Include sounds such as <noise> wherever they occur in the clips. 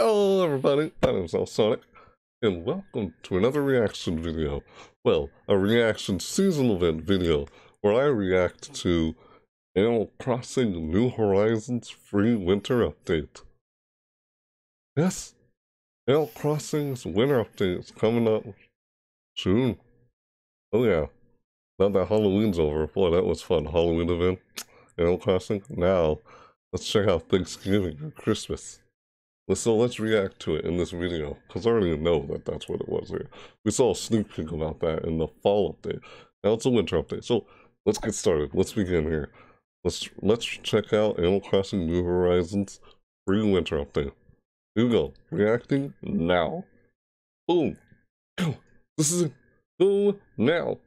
Hello everybody, my name is Sonic, and welcome to another reaction video. Well, a reaction season event video where I react to Animal Crossing New Horizons free winter update. Yes, Animal Crossing's winter update is coming up soon. Oh yeah, now that Halloween's over, boy that was fun, Halloween event, Animal Crossing. Now, let's check out Thanksgiving and Christmas. So let's react to it in this video, because I already know that that's what it was here. We saw a sneak peek about that in the fall update. Now it's a winter update. So let's get started. Let's begin here. Let's let's check out Animal Crossing New Horizons free winter update. Here we go. Reacting now. Boom. Go. This is it. Go now.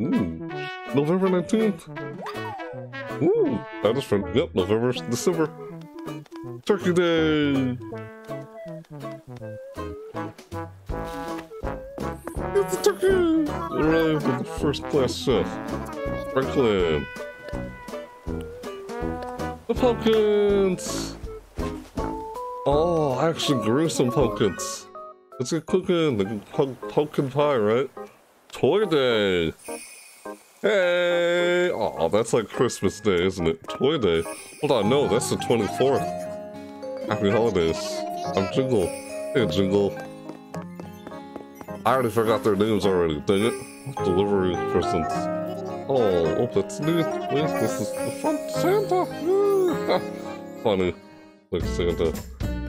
Ooh. November 19th. Ooh, that is from, yep, November, December. Turkey Day! It's a turkey! Arrived with the first class chef, Franklin. The pumpkins! Oh, I actually grew some pumpkins. Let's get cooking, the pumpkin pie, right? Toy Day! Hey! Oh, that's like Christmas Day, isn't it? Toy Day. Hold on, no, that's the 24th. Happy holidays. I'm Jingle. Hey, Jingle. I already forgot their names already, dang it. Delivery persons. Oh, oh, that's neat. Wait, this is the front Santa. <laughs> Funny. Like Santa.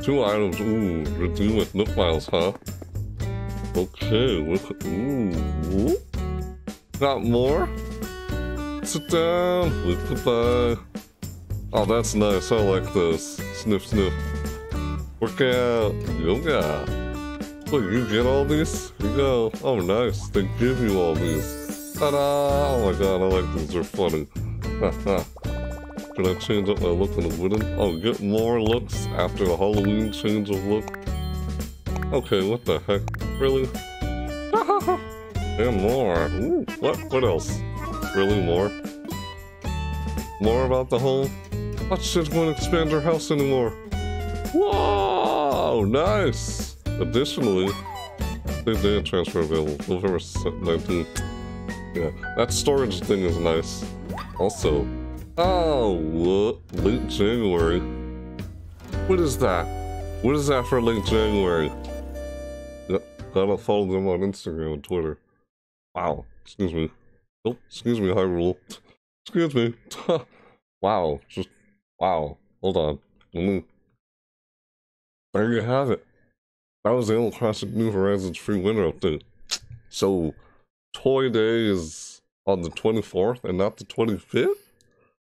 Two items. Ooh, redeem with nook miles, huh? Okay, look. Ooh. Got more? Sit down. Oh, that's nice. I like this. Sniff, sniff. Work out. Yoga. Look, you get all these? Here you go. Oh, nice. They give you all these. Ta-da! Oh my god, I like these. They're funny. <laughs> Can I change up my look in the wooden? Oh, get more looks after the Halloween change of look? Okay, what the heck? Really? <laughs> And more. Ooh, what? What else? Really more? More about the home? Let's just going to expand our house anymore. Whoa! Nice! Additionally, big data transfer available November 19th. Yeah, that storage thing is nice. Also, oh, what? Late January. What is that? What is that for late January? Yep, gotta follow them on Instagram and Twitter. Wow. Excuse me. Oh, excuse me, Hyrule. Excuse me. <laughs> wow. Just, wow. Hold on. Me... There you have it. That was the Animal Crossing New Horizons free winter update. So, Toy Day is on the 24th and not the 25th?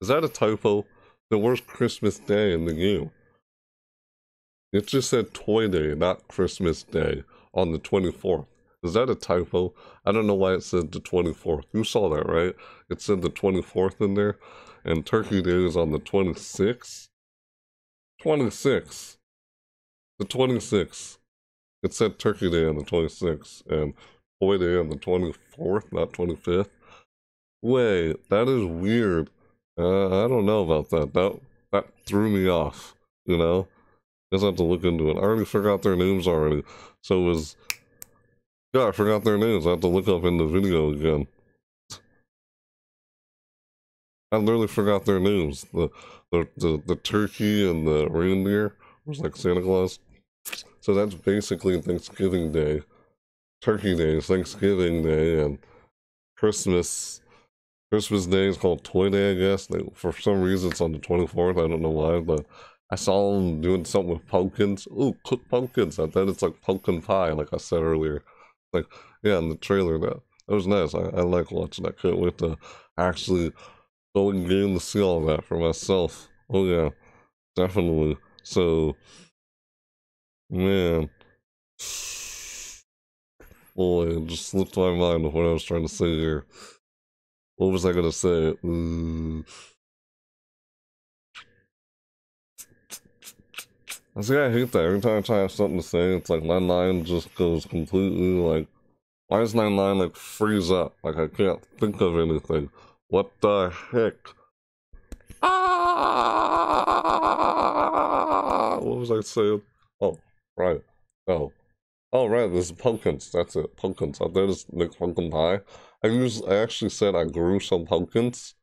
Is that a typo? The worst Christmas Day in the game. It just said Toy Day, not Christmas Day, on the 24th. Is that a typo? I don't know why it said the 24th. You saw that, right? It said the 24th in there. And Turkey Day is on the 26th. 26. The 26th. It said Turkey Day on the 26th. And Toy Day on the 24th, not 25th. Wait, that is weird. Uh, I don't know about that. That that threw me off, you know? I just have to look into it. I already forgot their names already. So it was yeah, I forgot their names. I have to look up in the video again. I literally forgot their names. The the the, the turkey and the reindeer was like Santa Claus. So that's basically Thanksgiving Day. Turkey Day is Thanksgiving Day and Christmas Christmas Day is called Toy Day, I guess. They, for some reason it's on the 24th. I don't know why, but I saw them doing something with pumpkins. Ooh, cooked pumpkins. I bet it's like pumpkin pie, like I said earlier. Like, yeah, in the trailer, that that was nice. I, I like watching that. Can't wait to actually go and game to see all that for myself. Oh yeah, definitely. So, man, boy, it just slipped my mind of what I was trying to say here. What was I gonna say? Ooh. See, I hate that. Every time I try to have something to say, it's like my mind just goes completely like, why does my mind like freeze up? Like I can't think of anything. What the heck? Ah! What was I saying? Oh, right. Oh. Oh, right, there's pumpkins. That's it. Pumpkins. I did just make pumpkin pie. I used, I actually said I grew some pumpkins.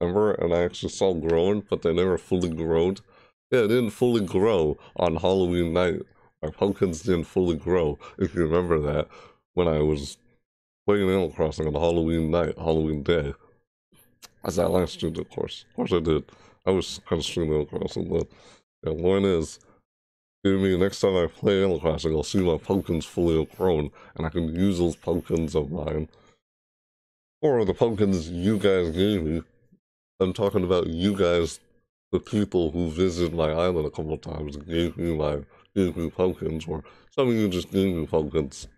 Remember? And I actually saw growing, but they never fully growed. Yeah, it didn't fully grow on Halloween night. My pumpkins didn't fully grow, if you remember that, when I was playing Animal Crossing on Halloween night, Halloween day. As I last year, of course. Of course I did. I was kind of streaming Animal Crossing, but yeah, point is, give me next time I play Animal Crossing, I'll see my pumpkins fully grown, and I can use those pumpkins of mine. Or the pumpkins you guys gave me. I'm talking about you guys, the people who visited my island a couple of times gave me my gave me pumpkins, or some of you just gave me pumpkins.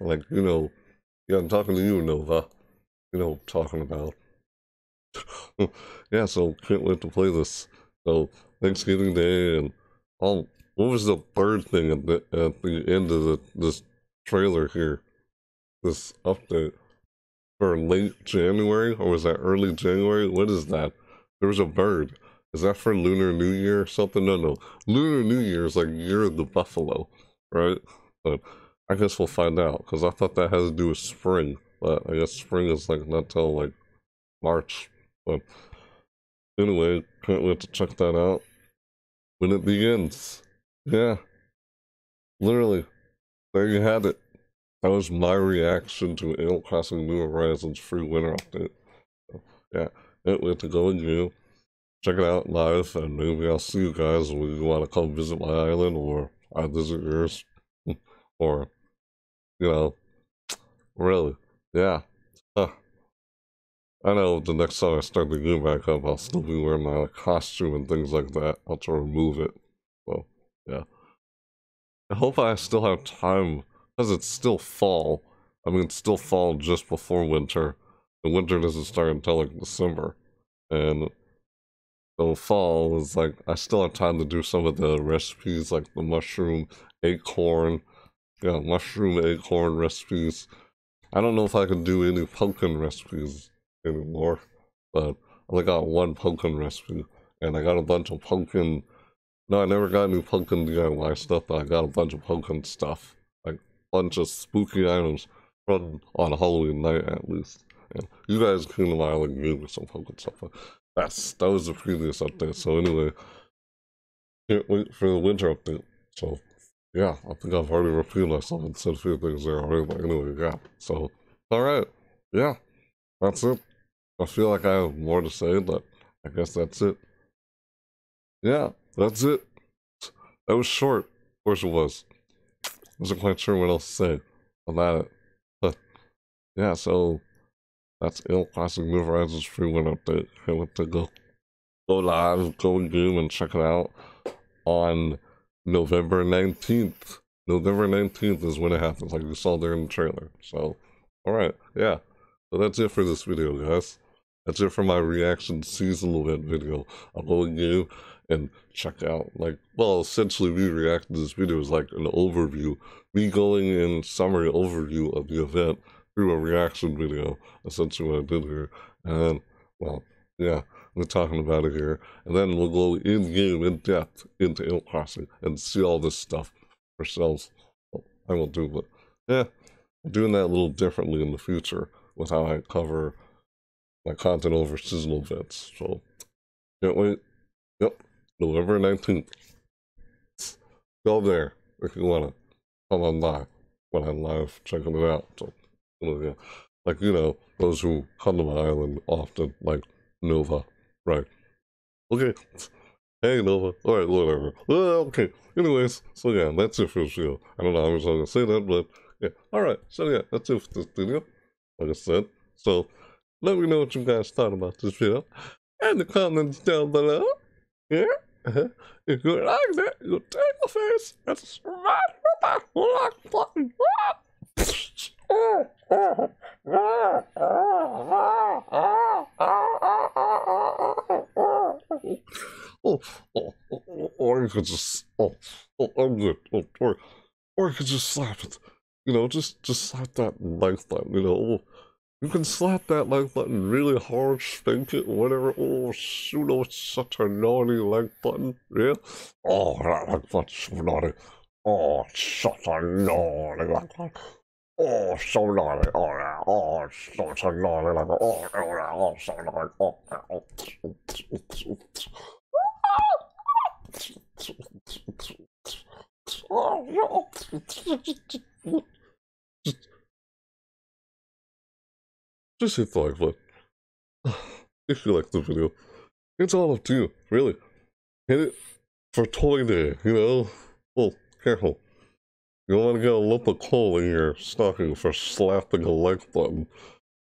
Like, you know, yeah, I'm talking to you, Nova. You know, talking about. <laughs> yeah, so can't wait to play this. So Thanksgiving Day and oh, what was the bird thing at the at the end of the this trailer here? This update for late January or was that early January? What is that? There was a bird. Is that for Lunar New Year or something? No, no. Lunar New Year is like Year of the Buffalo, right? But I guess we'll find out because I thought that had to do with spring, but I guess spring is like not till like March. But anyway, can't wait to check that out when it begins. Yeah, literally, there you had it. That was my reaction to Animal Crossing New Horizons free winter update. So, yeah, can't wait to go and you check it out live, and maybe I'll see you guys when you want to come visit my island, or I visit yours, <laughs> or you know, really, yeah. I know the next time I start the game back up, I'll still be wearing my costume and things like that. I'll try to remove it. So, yeah. I hope I still have time, because it's still fall. I mean, it's still fall just before winter. The winter doesn't start until like December. And so fall is like, I still have time to do some of the recipes, like the mushroom, acorn, yeah, mushroom acorn recipes. I don't know if I can do any pumpkin recipes anymore, but I only got one pumpkin recipe, and I got a bunch of pumpkin. No, I never got any pumpkin DIY stuff, but I got a bunch of pumpkin stuff, like a bunch of spooky items from on Halloween night at least. And you guys came to my island and gave me some pumpkin stuff. That's that was the previous update. So anyway, can't wait for the winter update. So yeah, I think I've already repeated myself and said a few things there already, but anyway, yeah. So, alright, yeah, that's it. I feel like I have more to say, but I guess that's it. Yeah, that's it. That was short. Of course it was. I Wasn't quite sure what else to say about it. But, yeah, so that's ill Crossing New Horizons free win update. I went to go, go live, go in game and check it out on November 19th. November 19th is when it happens, like you saw there in the trailer. So, alright, yeah. So that's it for this video, guys. That's it for my reaction seasonal event video. I'll go in you and check out, like, well, essentially we reacting to this video is like an overview. Me going in summary overview of the event a reaction video, essentially what I did here. And, well, yeah we're talking about it here. And then we'll go in game, in depth into Animal Crossing and see all this stuff ourselves. Well, I won't do, but yeah, doing that a little differently in the future with how I cover my content over seasonal events. So can't wait. Yep, November 19th. Go there if you want to come on live when I'm live checking it out. So, yeah. like, you know, those who come to my island often, like Nova. Right. Okay. Hey, Nova. Alright, whatever. Well, okay. Anyways, so yeah, that's it for the video. I don't know how much I'm gonna say that, but yeah. Alright, so yeah, that's it for this video. Like I said. So, let me know what you guys thought about this video in the comments down below. Yeah? Uh-huh. If you like that, you take a face and smash the like button. oh, oh, oh, or you could just, oh, oh, I'm good, oh, or, or you could just slap it, you know, just, just slap that like button, you know, You can slap that like button really hard, spank it, whatever. Oh, shoot, oh, it's such a naughty like button. Yeah. Oh, that like button's so naughty. Oh, such a naughty like button. Oh, so naughty. Oh, yeah. Oh, such a naughty like Oh, oh, yeah. Oh, so naughty. Oh, oh, oh. oh, just hit the like button. if you like the video. It's all up to you, really. Hit it for toy day, you know? Well, careful. You don't want to get a lump of coal in your stocking for slapping a like button.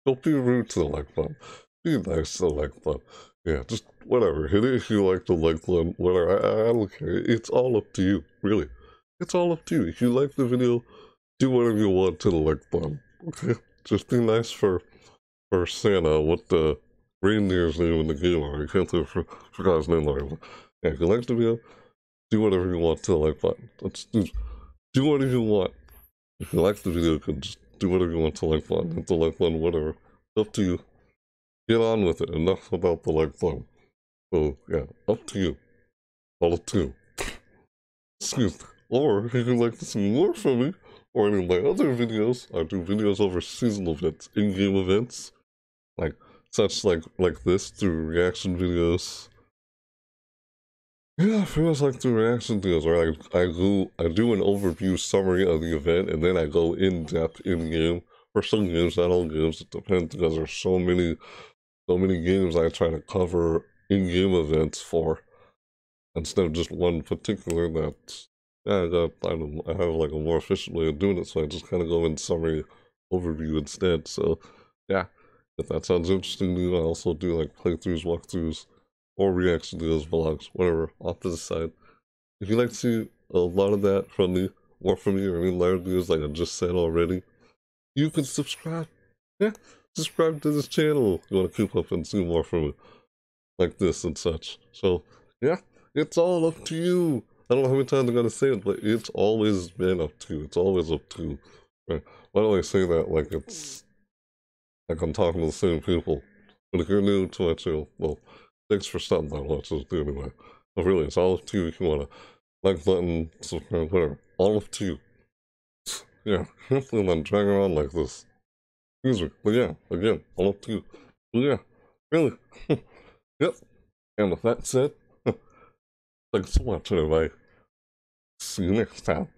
Don't be rude to the like button. Be nice to the like button. Yeah, just whatever. If you like the like button. Whatever. I, I don't care. It's all up to you, really. It's all up to you. If you like the video, do whatever you want to the like button. Okay? Just be nice for for Santa what the reindeer's name in the game are. You can't for, forgot his name already. Yeah, if you like the video, do whatever you want to the like button. Let's do, do whatever you want. If you like the video, you can just do whatever you want to like button. Hit the like button, whatever. It's Up to you. Get on with it. Enough about the like button. So, yeah, up to you. All up to you. Excuse me. Or if you'd like to see more from me, or any of my other videos, I do videos over seasonal events, in-game events, like such like like this through reaction videos. Yeah, much like through reaction videos where I I go I do an overview summary of the event and then I go in depth in game. For some games, not all games, it depends because there's so many so many games I try to cover in-game events for instead of just one particular that yeah, I got I, I have like a more efficient way of doing it, so I just kind of go in summary overview instead. So yeah, if that sounds interesting to you, I also do like playthroughs, walkthroughs, or reaction videos, vlogs, whatever, off to the side. If you'd like to see a lot of that from me, or from me, or any live videos like I just said already, you can subscribe. Yeah, subscribe to this channel you want to keep up and see more from me, like this and such. So, yeah, it's all up to you. I don't know how many times I'm gonna say it, but it's always been up to. You. It's always up to. Right? Why do I say that like it's like I'm talking to the same people. But if you're new to my channel, well, thanks for stopping by watch this video anyway. But really, it's all up to you if you want to like button, subscribe, whatever. All up to you. Yeah, <laughs> hopefully I'm not dragging around like this. Excuse me. Again, all up to you. Yeah, really. yep. And with that said, thanks so much, everybody. See you next time.